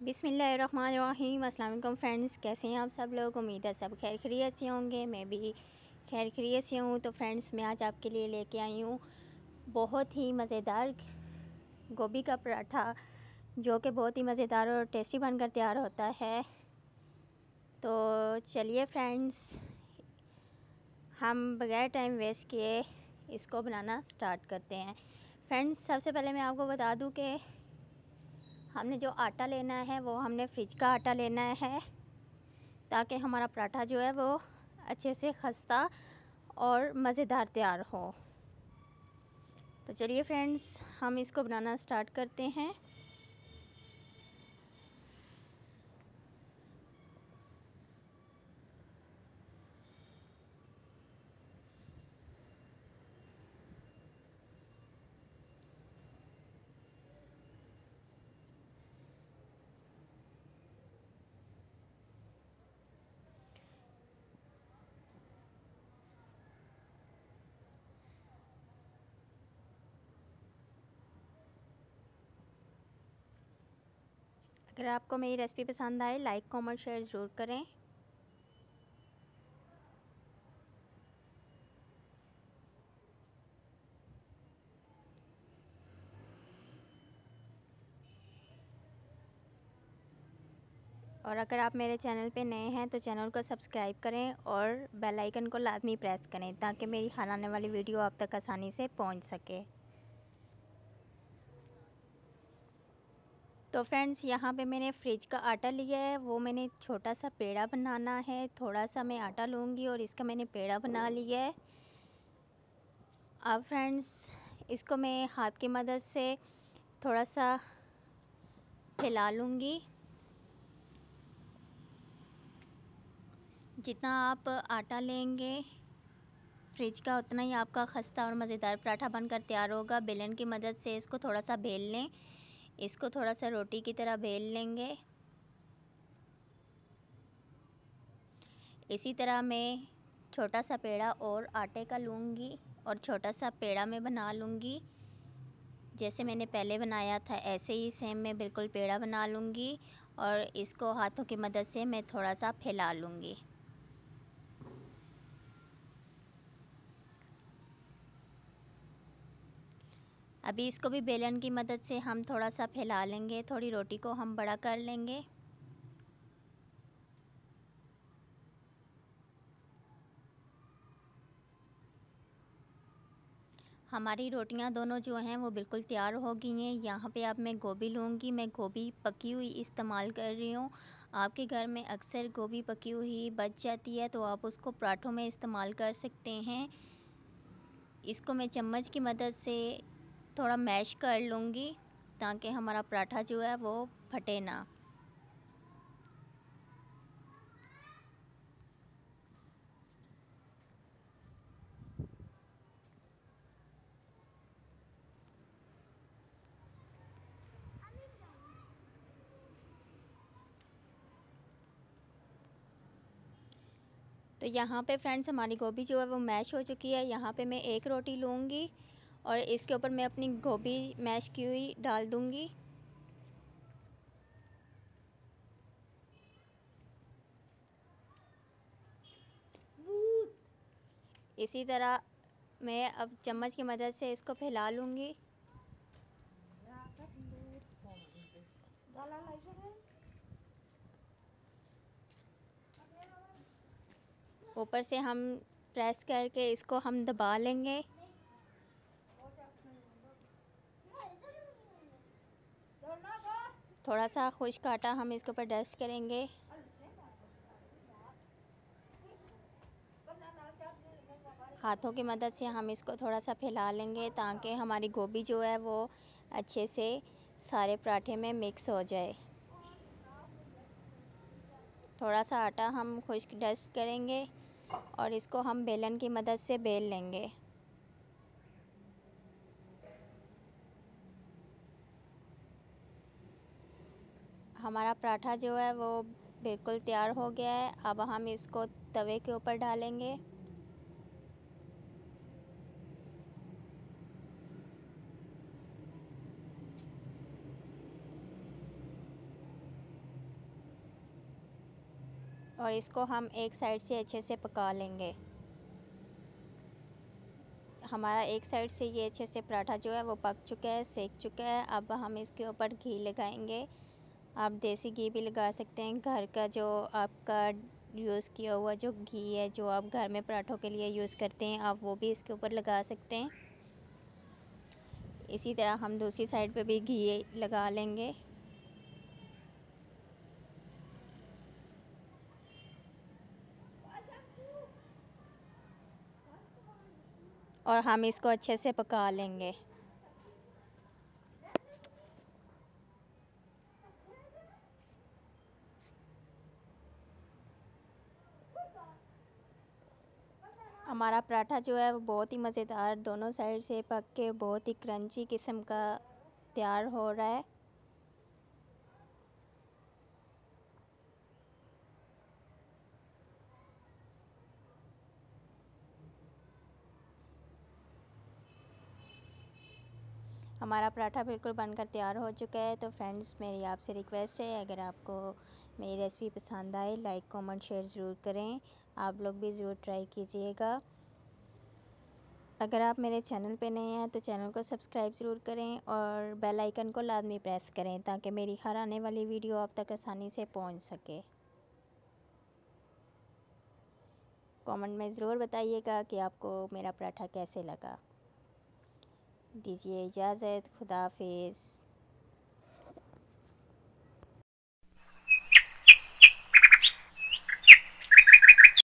बिसमीम अल्लाम फ्रेंड्स, कैसे हैं आप सब लोग? उम्मीद है सब खैर खरीत से होंगे। मैं भी खैर खरीत से हूँ। तो फ्रेंड्स, मैं आज आपके लिए लेके आई हूँ बहुत ही मज़ेदार गोभी का पराठा, जो कि बहुत ही मज़ेदार और टेस्टी बनकर तैयार होता है। तो चलिए फ्रेंड्स, हम बग़ैर टाइम वेस्ट किए इसको बनाना स्टार्ट करते हैं। फ्रेंड्स, सबसे पहले मैं आपको बता दूँ कि हमने जो आटा लेना है, वो हमने फ्रिज का आटा लेना है, ताकि हमारा पराठा जो है वो अच्छे से खस्ता और मज़ेदार तैयार हो। तो चलिए फ्रेंड्स हम इसको बनाना स्टार्ट करते हैं। अगर आपको मेरी रेसिपी पसंद आए, लाइक, कमेंट, शेयर ज़रूर करें। और अगर आप मेरे चैनल पे नए हैं तो चैनल को सब्सक्राइब करें और बेल आइकन को लाजमी प्रेस करें, ताकि मेरी हर आने वाली वीडियो आप तक आसानी से पहुँच सके। तो फ्रेंड्स, यहाँ पे मैंने फ्रिज का आटा लिया है। वो मैंने छोटा सा पेड़ा बनाना है। थोड़ा सा मैं आटा लूँगी और इसका मैंने पेड़ा बना लिया है। अब फ्रेंड्स, इसको मैं हाथ की मदद से थोड़ा सा फैला लूँगी। जितना आप आटा लेंगे, फ्रिज का उतना ही आपका खस्ता और मज़ेदार पराठा बनकर तैयार होगा। बेलन की मदद से इसको थोड़ा सा बेल लें। इसको थोड़ा सा रोटी की तरह बेल लेंगे। इसी तरह मैं छोटा सा पेड़ा और आटे का लूँगी और छोटा सा पेड़ा मैं बना लूँगी। जैसे मैंने पहले बनाया था, ऐसे ही सेम मैं बिल्कुल पेड़ा बना लूँगी और इसको हाथों की मदद से मैं थोड़ा सा फैला लूँगी। अभी इसको भी बेलन की मदद से हम थोड़ा सा फैला लेंगे, थोड़ी रोटी को हम बड़ा कर लेंगे। हमारी रोटियाँ दोनों जो हैं वो बिल्कुल तैयार हो गई हैं। यहाँ पे अब मैं गोभी लूँगी, मैं गोभी पकी हुई इस्तेमाल कर रही हूँ। आपके घर में अक्सर गोभी पकी हुई बच जाती है तो आप उसको पराठों में इस्तेमाल कर सकते हैं। इसको मैं चम्मच की मदद से थोड़ा मैश कर लूँगी ताकि हमारा पराठा जो है वो फटे ना। तो यहाँ पे फ्रेंड्स हमारी गोभी जो है वो मैश हो चुकी है। यहाँ पे मैं एक रोटी लूँगी और इसके ऊपर मैं अपनी गोभी मैश की हुई डाल दूँगी। इसी तरह मैं अब चम्मच की मदद से इसको फैला लूँगी। ऊपर से हम प्रेस करके इसको हम दबा लेंगे। थोड़ा सा खुश्क आटा हम इसके ऊपर डस्ट करेंगे। हाथों की मदद से हम इसको थोड़ा सा फैला लेंगे ताकि हमारी गोभी जो है वो अच्छे से सारे पराठे में मिक्स हो जाए। थोड़ा सा आटा हम खुश्क डस्ट करेंगे और इसको हम बेलन की मदद से बेल लेंगे। हमारा पराठा जो है वो बिल्कुल तैयार हो गया है। अब हम इसको तवे के ऊपर डालेंगे। और इसको हम एक साइड से अच्छे से पका लेंगे। हमारा एक साइड से ये अच्छे से पराठा जो है वो पक चुका है, सेक चुका है। अब हम इसके ऊपर घी लगाएँगे। आप देसी घी भी लगा सकते हैं। घर का जो आपका यूज़ किया हुआ जो घी है, जो आप घर में पराठों के लिए यूज़ करते हैं, आप वो भी इसके ऊपर लगा सकते हैं। इसी तरह हम दूसरी साइड पे भी घी लगा लेंगे। और हम इसको अच्छे से पका लेंगे। हमारा पराठा जो है वो बहुत ही मज़ेदार, दोनों साइड से पक के बहुत ही क्रंची किस्म का तैयार हो रहा है। हमारा पराठा बिल्कुल बनकर तैयार हो चुका है तो फ्रेंड्स मेरी आपसे रिक्वेस्ट है, अगर आपको मेरी रेसिपी पसंद आए, लाइक, कमेंट, शेयर ज़रूर करें। आप लोग भी ज़रूर ट्राई कीजिएगा। अगर आप मेरे चैनल पे नए हैं तो चैनल को सब्सक्राइब ज़रूर करें और बेल आइकन को लाजमी प्रेस करें ताकि मेरी हर आने वाली वीडियो आप तक आसानी से पहुँच सके। कमेंट में ज़रूर बताइएगा कि आपको मेरा पराठा कैसे लगा। दीजिए इजाज़त, खुदाफिज़।